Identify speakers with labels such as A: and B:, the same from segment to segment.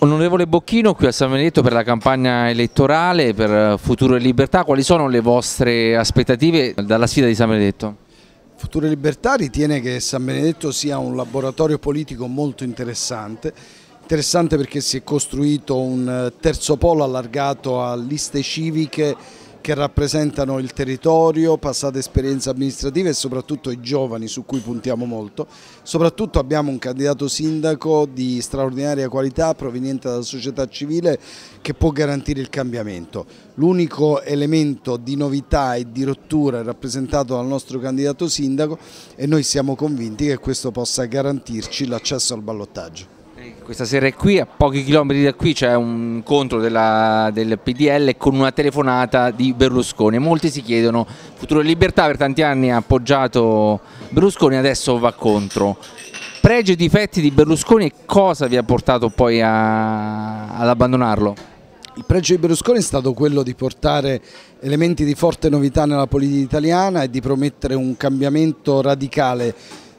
A: Onorevole Bocchino, qui a San Benedetto per la campagna elettorale per Futuro e Libertà, quali sono le vostre aspettative dalla sfida di San Benedetto?
B: Futuro e Libertà ritiene che San Benedetto sia un laboratorio politico molto interessante, interessante perché si è costruito un terzo polo allargato a liste civiche che rappresentano il territorio, passate esperienze amministrative e soprattutto i giovani su cui puntiamo molto. Soprattutto abbiamo un candidato sindaco di straordinaria qualità proveniente dalla società civile che può garantire il cambiamento. L'unico elemento di novità e di rottura è rappresentato dal nostro candidato sindaco e noi siamo convinti che questo possa garantirci l'accesso al ballottaggio.
A: Questa sera è qui, a pochi chilometri da qui c'è un incontro della, del PDL con una telefonata di Berlusconi. Molti si chiedono, Futuro e Libertà per tanti anni ha appoggiato Berlusconi, adesso va contro. Pregi e difetti di Berlusconi e cosa vi ha portato poi a, ad abbandonarlo?
B: Il pregio di Berlusconi è stato quello di portare elementi di forte novità nella politica italiana e di promettere un cambiamento radicale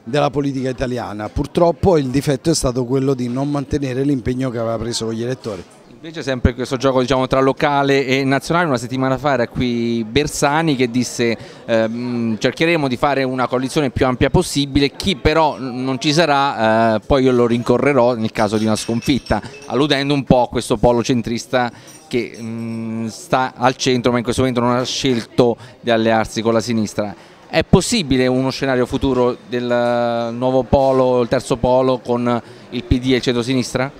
B: della politica italiana. Purtroppo il difetto è stato quello di non mantenere l'impegno che aveva preso con gli elettori.
A: Invece sempre questo gioco diciamo, tra locale e nazionale, una settimana fa era qui Bersani che disse ehm, cercheremo di fare una coalizione più ampia possibile, chi però non ci sarà eh, poi io lo rincorrerò nel caso di una sconfitta, alludendo un po' a questo polo centrista che mh, sta al centro ma in questo momento non ha scelto di allearsi con la sinistra. È possibile uno scenario futuro del nuovo polo, il terzo polo con il PD e il centro-sinistra?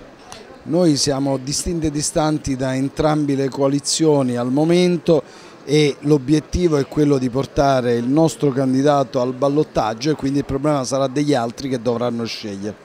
B: Noi siamo distinti e distanti da entrambe le coalizioni al momento e l'obiettivo è quello di portare il nostro candidato al ballottaggio e quindi il problema sarà degli altri che dovranno scegliere.